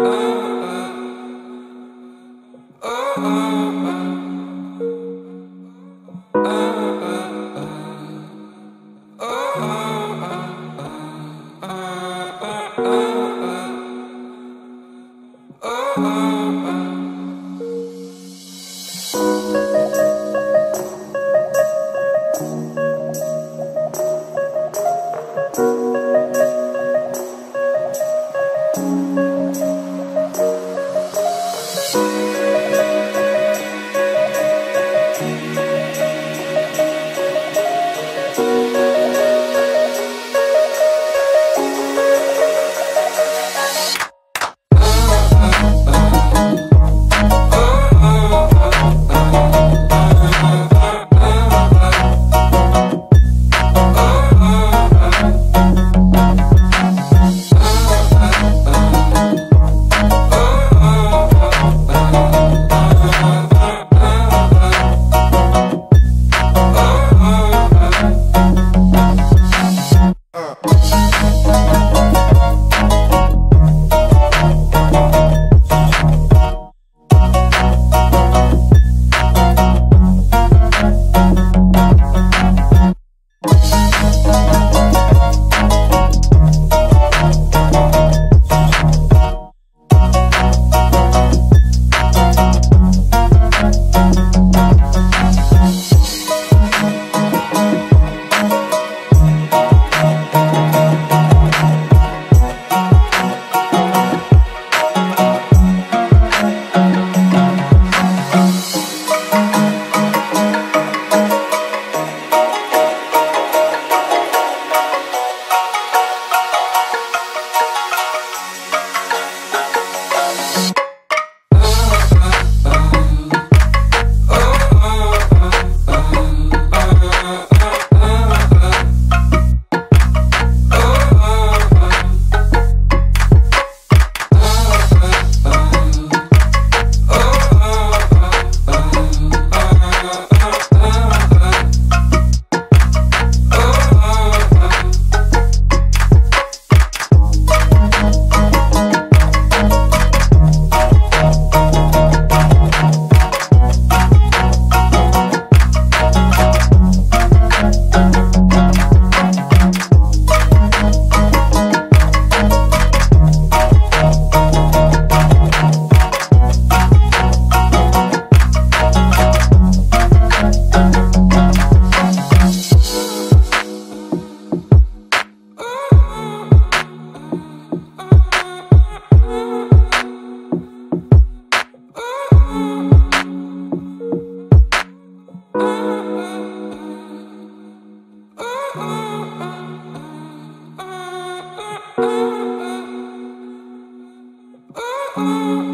Oh uh -huh. Bye. oh. oh.